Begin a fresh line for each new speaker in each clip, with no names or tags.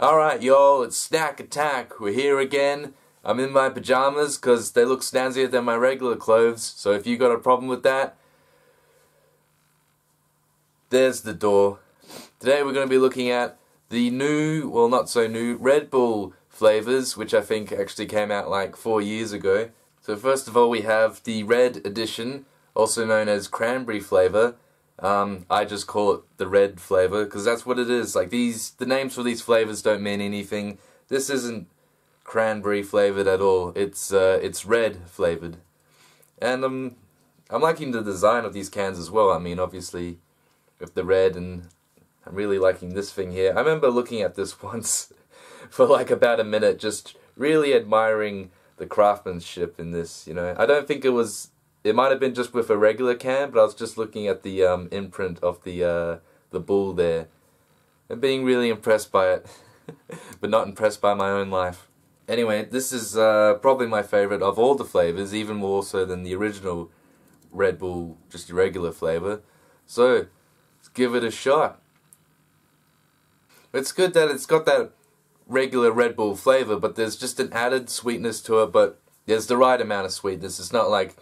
Alright, y'all, it's Snack Attack. We're here again. I'm in my pajamas because they look snazzier than my regular clothes, so if you got a problem with that, there's the door. Today we're going to be looking at the new, well not so new, Red Bull flavors, which I think actually came out like four years ago. So first of all we have the Red Edition, also known as Cranberry flavor. Um, I just call it the red flavor because that's what it is. Like these, the names for these flavors don't mean anything. This isn't cranberry flavored at all. It's uh, it's red flavored, and um, I'm liking the design of these cans as well. I mean, obviously, with the red, and I'm really liking this thing here. I remember looking at this once for like about a minute, just really admiring the craftsmanship in this. You know, I don't think it was it might have been just with a regular can, but I was just looking at the um, imprint of the uh, the bull there, and being really impressed by it, but not impressed by my own life. Anyway, this is uh, probably my favorite of all the flavors, even more so than the original Red Bull, just regular flavor. So, let's give it a shot. It's good that it's got that regular Red Bull flavor, but there's just an added sweetness to it, but there's the right amount of sweetness. It's not like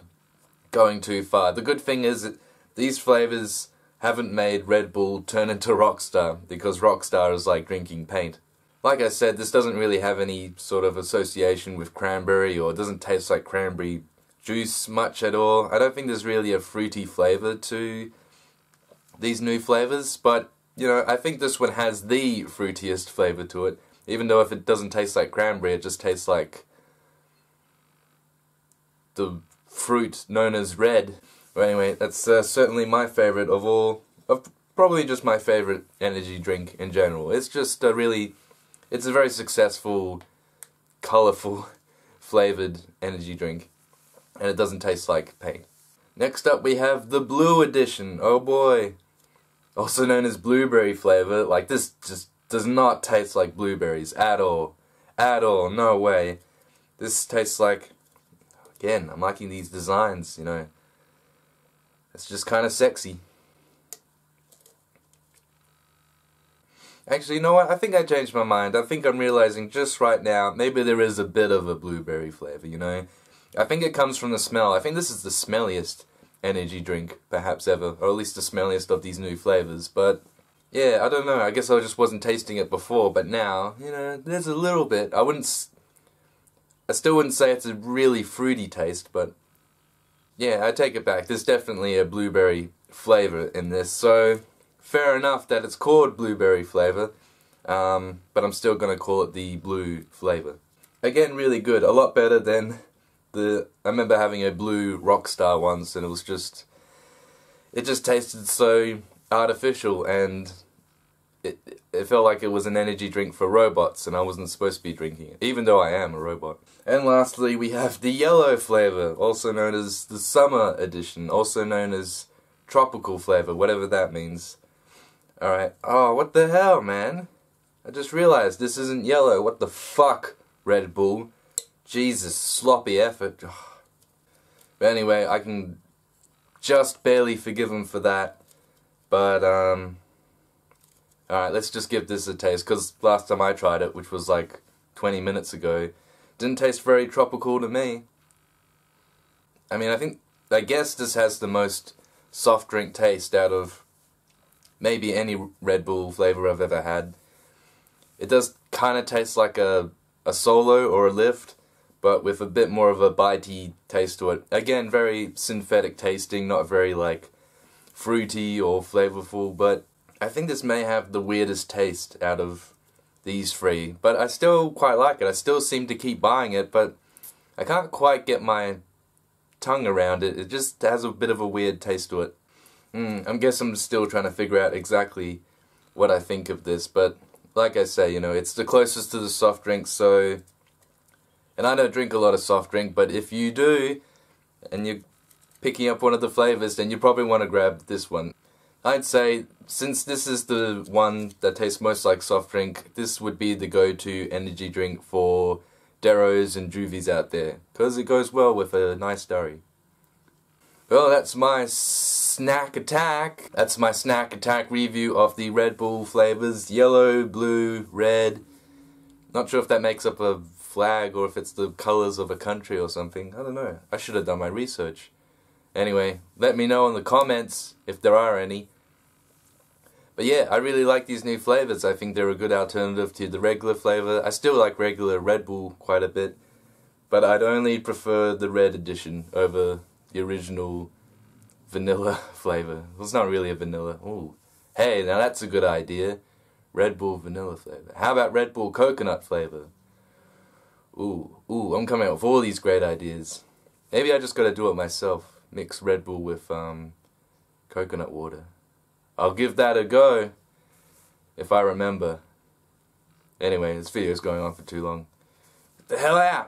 going too far. The good thing is these flavors haven't made Red Bull turn into Rockstar because Rockstar is like drinking paint. Like I said, this doesn't really have any sort of association with cranberry or it doesn't taste like cranberry juice much at all. I don't think there's really a fruity flavor to these new flavors, but you know, I think this one has the fruitiest flavor to it. Even though if it doesn't taste like cranberry, it just tastes like the fruit known as red. But anyway, that's uh, certainly my favorite of all, of probably just my favorite energy drink in general. It's just a really, it's a very successful, colorful, flavored energy drink, and it doesn't taste like paint. Next up we have the Blue Edition. Oh boy. Also known as blueberry flavor. Like this just does not taste like blueberries at all. At all. No way. This tastes like Again, I'm liking these designs, you know. It's just kind of sexy. Actually, you know what? I think I changed my mind. I think I'm realizing just right now, maybe there is a bit of a blueberry flavor, you know? I think it comes from the smell. I think this is the smelliest energy drink, perhaps ever, or at least the smelliest of these new flavors. But, yeah, I don't know. I guess I just wasn't tasting it before, but now, you know, there's a little bit. I wouldn't I still wouldn't say it's a really fruity taste, but yeah, I take it back. There's definitely a blueberry flavor in this, so fair enough that it's called blueberry flavor, um, but I'm still going to call it the blue flavor. Again, really good. A lot better than the... I remember having a blue Rockstar once, and it was just... It just tasted so artificial, and it, it felt like it was an energy drink for robots and I wasn't supposed to be drinking it, even though I am a robot. And lastly, we have the yellow flavor, also known as the summer edition, also known as tropical flavor, whatever that means. Alright, oh, what the hell, man? I just realized this isn't yellow. What the fuck, Red Bull? Jesus, sloppy effort. But anyway, I can just barely forgive him for that. But, um, Alright, let's just give this a taste, because last time I tried it, which was like 20 minutes ago, didn't taste very tropical to me. I mean, I think, I guess this has the most soft drink taste out of maybe any Red Bull flavor I've ever had. It does kind of taste like a, a solo or a lift, but with a bit more of a bitey taste to it. Again, very synthetic tasting, not very like fruity or flavorful, but I think this may have the weirdest taste out of these three, but I still quite like it. I still seem to keep buying it, but I can't quite get my tongue around it. It just has a bit of a weird taste to it. Mm, I guess I'm still trying to figure out exactly what I think of this, but like I say, you know, it's the closest to the soft drink, so... And I don't drink a lot of soft drink, but if you do, and you're picking up one of the flavors, then you probably want to grab this one. I'd say, since this is the one that tastes most like soft drink, this would be the go-to energy drink for Deros and Juvies out there, because it goes well with a nice durry. Well, that's my snack attack. That's my snack attack review of the Red Bull flavors, yellow, blue, red, Not sure if that makes up a flag or if it's the colors of a country or something. I don't know. I should have done my research. Anyway, let me know in the comments if there are any. But yeah, I really like these new flavors. I think they're a good alternative to the regular flavor. I still like regular Red Bull quite a bit, but I'd only prefer the red edition over the original vanilla flavor. It's not really a vanilla. Ooh. Hey, now that's a good idea. Red Bull vanilla flavor. How about Red Bull coconut flavor? Ooh, ooh, I'm coming up with all these great ideas. Maybe I just gotta do it myself. Mix Red Bull with um, coconut water. I'll give that a go if I remember. Anyway, this video is going on for too long. Get the hell out!